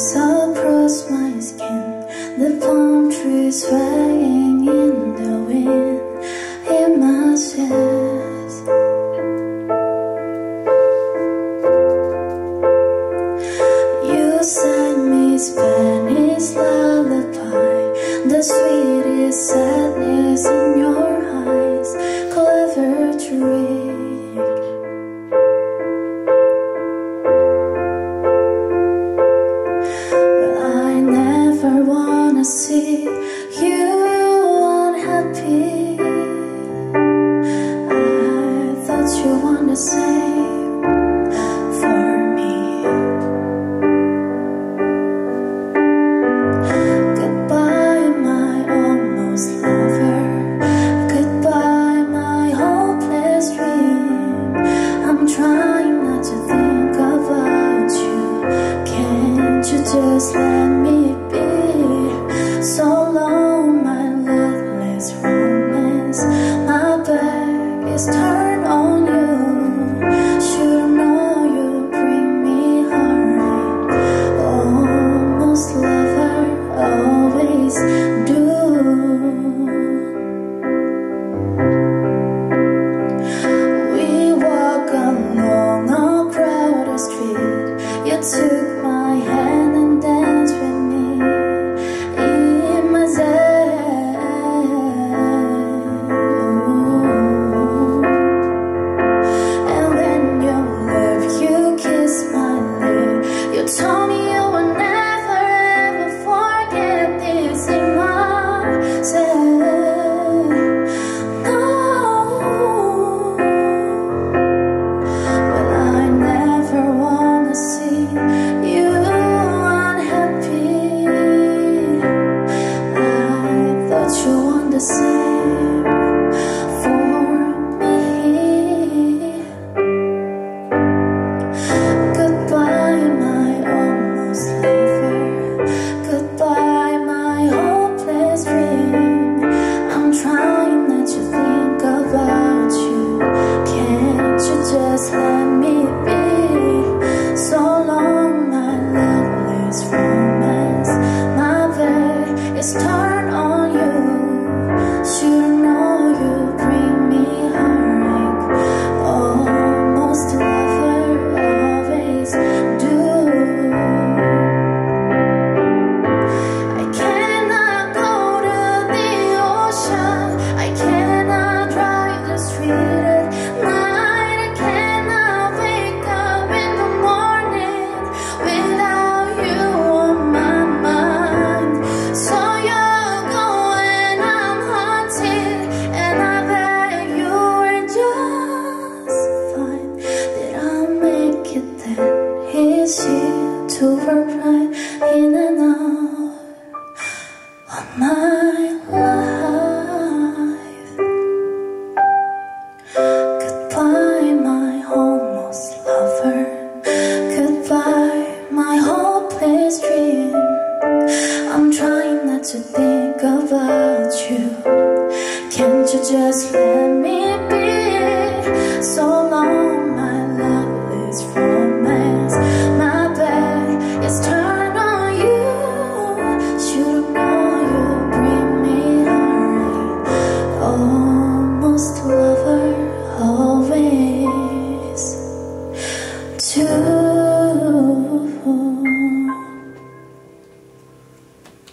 Close across my skin The palm trees swaying in the wind In my chest. You sang me Spanish lullaby The sweetest sadness in your wanna see you unhappy. I thought you want the same for me. Goodbye, my almost lover. Goodbye, my hopeless dream. I'm trying not to think about you. Can't you just let me You just let me be? So long, my loveless romance. My is easy to reply in and out? of my life. Goodbye, my almost lover. Goodbye, my hopeless dream. I'm trying not to think about you. Can't you just let me